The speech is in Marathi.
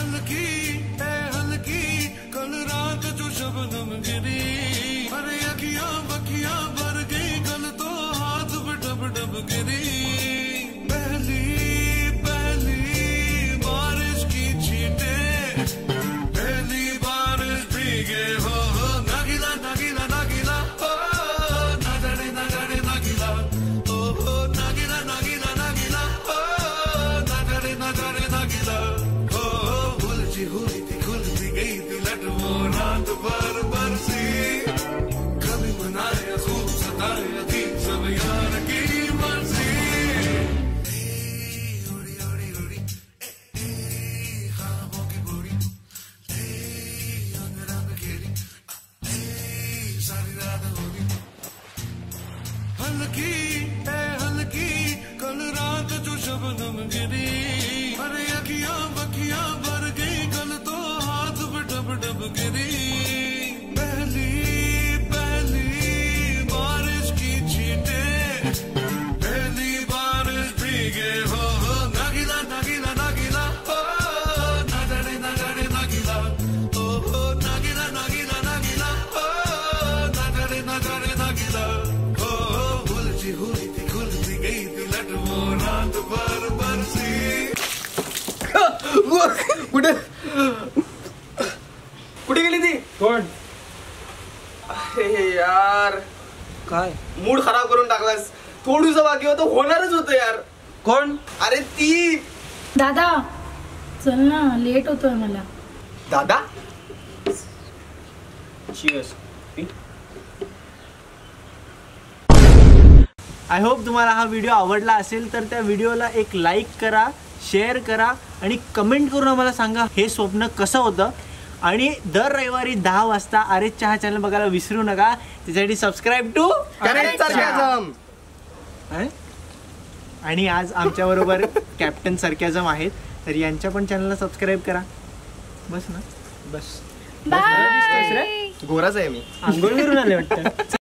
unlucky. रात भर बरसी कभी मनाया खूब सताया थी सब यार की मर्ज़ी उड़ी उड़ी उड़ी ख्वाबों की बुरी रंग खेली सारी रात होगी हल्की हल्की कल रात जो शबनम गिरी। अरे अखियाँ कुठे? कुठे गेली ती? कोण? अरे यार. काय? मूड खराब करून टाकलास. थोडस बाकी होतं होणारच होतं यार. कोण? अरे ती. दादा चल ना लेट होतोय मला. दादा? आय होप तुम्हाला हा व्हिडिओ आवडला असेल तर त्या व्हिडिओला एक लाईक करा शेअर करा आणि कमेंट करून आम्हाला सांगा हे स्वप्न कसं होतं. आणि दर रविवारी दहा वाजता आर एच चहा चॅनल बघायला विसरू नका. त्यासाठी सबस्क्राईब टू आणि आज आमच्याबरोबर कॅप्टन सरक्याजम आहेत तर यांच्या पण चॅनलला सबस्क्राईब करा. बस ना. बस. बाय गोराच आहे मी. आंघोळ करून आले वाटतं.